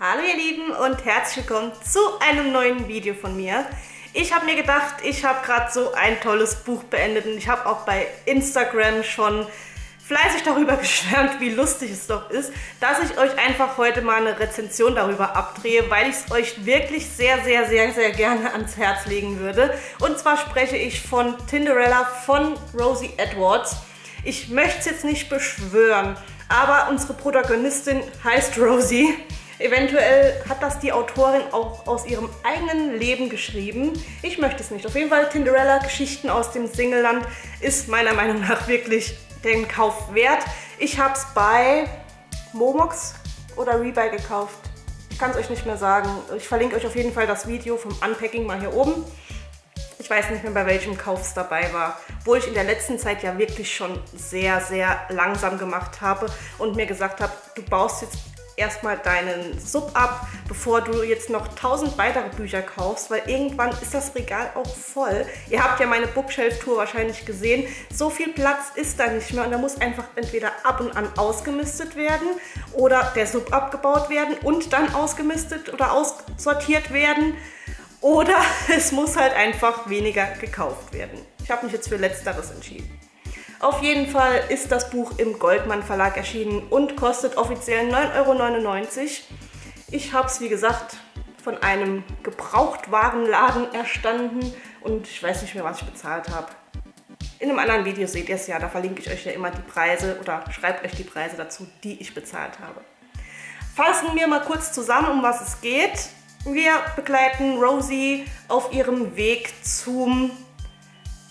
Hallo ihr Lieben und herzlich willkommen zu einem neuen Video von mir. Ich habe mir gedacht, ich habe gerade so ein tolles Buch beendet und ich habe auch bei Instagram schon fleißig darüber geschwärmt, wie lustig es doch ist, dass ich euch einfach heute mal eine Rezension darüber abdrehe, weil ich es euch wirklich sehr, sehr, sehr, sehr gerne ans Herz legen würde. Und zwar spreche ich von Tinderella von Rosie Edwards. Ich möchte es jetzt nicht beschwören, aber unsere Protagonistin heißt Rosie. Eventuell hat das die Autorin auch aus ihrem eigenen Leben geschrieben. Ich möchte es nicht. Auf jeden Fall Tinderella Geschichten aus dem Singleland ist meiner Meinung nach wirklich den Kauf wert. Ich habe es bei Momox oder Rebuy gekauft. Ich kann es euch nicht mehr sagen. Ich verlinke euch auf jeden Fall das Video vom Unpacking mal hier oben. Ich weiß nicht mehr, bei welchem Kauf es dabei war. Wo ich in der letzten Zeit ja wirklich schon sehr, sehr langsam gemacht habe und mir gesagt habe, du baust jetzt erstmal deinen Sub ab, bevor du jetzt noch tausend weitere Bücher kaufst, weil irgendwann ist das Regal auch voll. Ihr habt ja meine Bookshelf-Tour wahrscheinlich gesehen. So viel Platz ist da nicht mehr und da muss einfach entweder ab und an ausgemistet werden oder der Sub abgebaut werden und dann ausgemistet oder aussortiert werden. Oder es muss halt einfach weniger gekauft werden. Ich habe mich jetzt für Letzteres entschieden. Auf jeden Fall ist das Buch im Goldmann Verlag erschienen und kostet offiziell 9,99 Euro. Ich habe es, wie gesagt, von einem Gebrauchtwarenladen erstanden und ich weiß nicht mehr, was ich bezahlt habe. In einem anderen Video seht ihr es ja, da verlinke ich euch ja immer die Preise oder schreibe euch die Preise dazu, die ich bezahlt habe. Fassen wir mal kurz zusammen, um was es geht. Wir begleiten Rosie auf ihrem Weg zum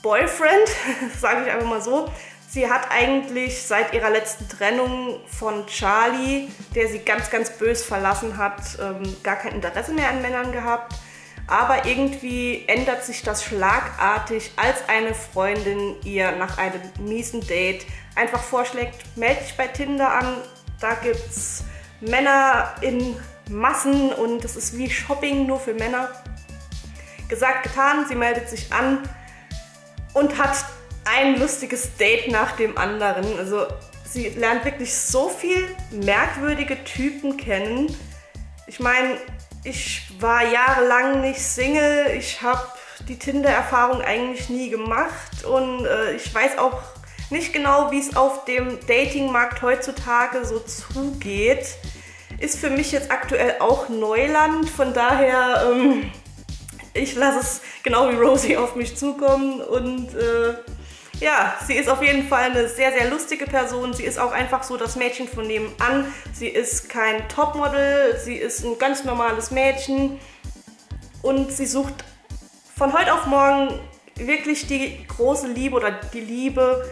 Boyfriend, sage ich einfach mal so. Sie hat eigentlich seit ihrer letzten Trennung von Charlie, der sie ganz, ganz bös verlassen hat, ähm, gar kein Interesse mehr an Männern gehabt. Aber irgendwie ändert sich das schlagartig, als eine Freundin ihr nach einem miesen Date einfach vorschlägt, melde dich bei Tinder an, da gibt es Männer in Massen und es ist wie Shopping nur für Männer. Gesagt, getan, sie meldet sich an und hat ein lustiges Date nach dem anderen. Also sie lernt wirklich so viel merkwürdige Typen kennen. Ich meine, ich war jahrelang nicht Single, ich habe die Tinder-Erfahrung eigentlich nie gemacht und äh, ich weiß auch nicht genau, wie es auf dem Datingmarkt heutzutage so zugeht. Ist für mich jetzt aktuell auch Neuland, von daher ähm, ich lasse es genau wie Rosie auf mich zukommen und äh, ja, sie ist auf jeden Fall eine sehr, sehr lustige Person. Sie ist auch einfach so das Mädchen von nebenan. Sie ist kein Topmodel, sie ist ein ganz normales Mädchen und sie sucht von heute auf morgen wirklich die große Liebe oder die Liebe,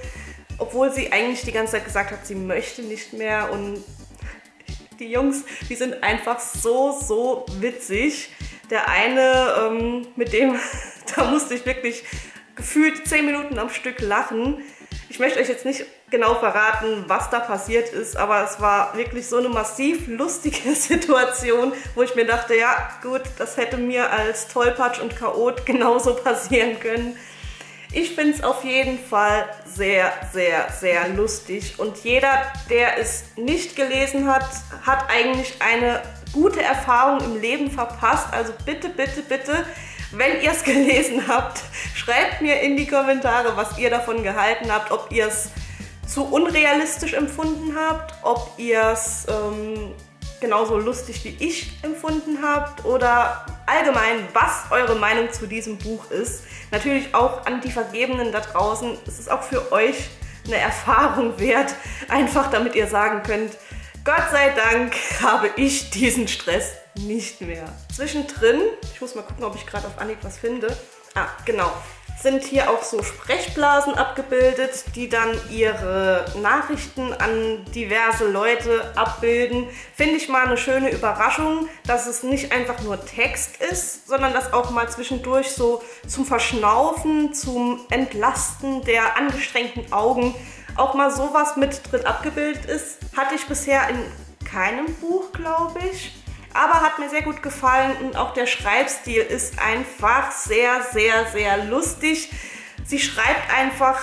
obwohl sie eigentlich die ganze Zeit gesagt hat, sie möchte nicht mehr und die Jungs, die sind einfach so, so witzig. Der eine, ähm, mit dem, da musste ich wirklich gefühlt 10 Minuten am Stück lachen. Ich möchte euch jetzt nicht genau verraten, was da passiert ist, aber es war wirklich so eine massiv lustige Situation, wo ich mir dachte, ja gut, das hätte mir als Tollpatsch und Chaot genauso passieren können. Ich finde es auf jeden Fall sehr, sehr, sehr lustig und jeder, der es nicht gelesen hat, hat eigentlich eine gute Erfahrung im Leben verpasst. Also bitte, bitte, bitte, wenn ihr es gelesen habt, schreibt mir in die Kommentare, was ihr davon gehalten habt, ob ihr es zu unrealistisch empfunden habt, ob ihr es ähm, genauso lustig wie ich empfunden habt oder allgemein, was eure Meinung zu diesem Buch ist. Natürlich auch an die Vergebenen da draußen. Es ist auch für euch eine Erfahrung wert, einfach damit ihr sagen könnt, Gott sei Dank habe ich diesen Stress nicht mehr. Zwischendrin, ich muss mal gucken, ob ich gerade auf Anhieb was finde. Ah, genau sind hier auch so Sprechblasen abgebildet, die dann ihre Nachrichten an diverse Leute abbilden. Finde ich mal eine schöne Überraschung, dass es nicht einfach nur Text ist, sondern dass auch mal zwischendurch so zum Verschnaufen, zum Entlasten der angestrengten Augen auch mal sowas mit drin abgebildet ist. Hatte ich bisher in keinem Buch, glaube ich aber hat mir sehr gut gefallen und auch der Schreibstil ist einfach sehr, sehr, sehr lustig. Sie schreibt einfach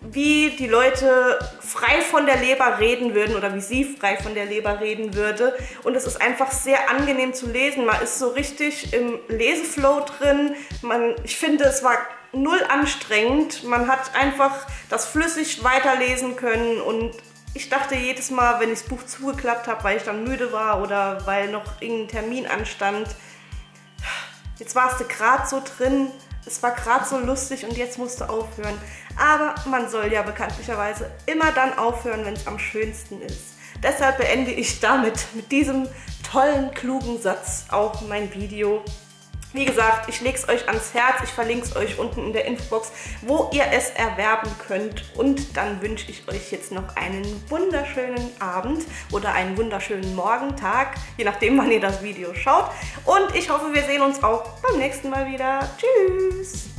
wie die Leute frei von der Leber reden würden oder wie sie frei von der Leber reden würde. Und es ist einfach sehr angenehm zu lesen. Man ist so richtig im Leseflow drin. Man, ich finde, es war null anstrengend. Man hat einfach das flüssig weiterlesen können und ich dachte jedes Mal, wenn ich das Buch zugeklappt habe, weil ich dann müde war oder weil noch irgendein Termin anstand, jetzt warst du gerade so drin, es war gerade so lustig und jetzt musst du aufhören. Aber man soll ja bekanntlicherweise immer dann aufhören, wenn es am schönsten ist. Deshalb beende ich damit, mit diesem tollen, klugen Satz auch mein Video. Wie gesagt, ich lege es euch ans Herz, ich verlinke es euch unten in der Infobox, wo ihr es erwerben könnt. Und dann wünsche ich euch jetzt noch einen wunderschönen Abend oder einen wunderschönen Morgentag, je nachdem, wann ihr das Video schaut. Und ich hoffe, wir sehen uns auch beim nächsten Mal wieder. Tschüss!